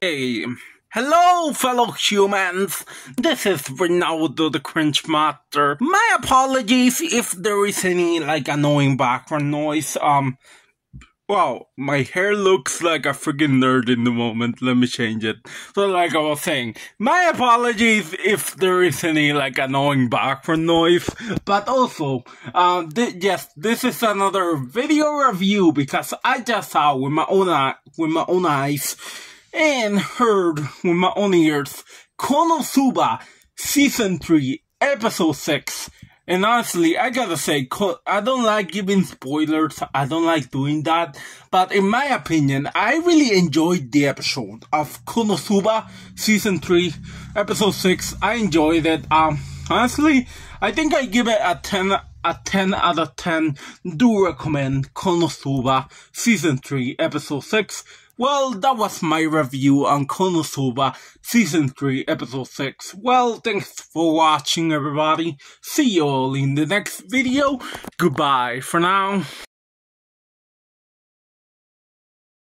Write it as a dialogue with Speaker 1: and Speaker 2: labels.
Speaker 1: Hey, hello, fellow humans. This is Reinaldo the Cringe Master. My apologies if there is any like annoying background noise. Um, well, my hair looks like a freaking nerd in the moment. Let me change it. So, like I was saying, my apologies if there is any like annoying background noise. But also, um, th- yes, this is another video review because I just saw with my own with my own eyes and heard with my own ears Konosuba season three episode six. And honestly, I gotta say, I don't like giving spoilers. I don't like doing that. But in my opinion, I really enjoyed the episode of Konosuba season three, episode six. I enjoyed it. Um, honestly, I think I give it a ten, a ten out of ten. Do recommend Konosuba season three, episode six. Well, that was my review on Konosuba Season 3, Episode 6. Well, thanks for watching, everybody. See you all in the next video. Goodbye for now.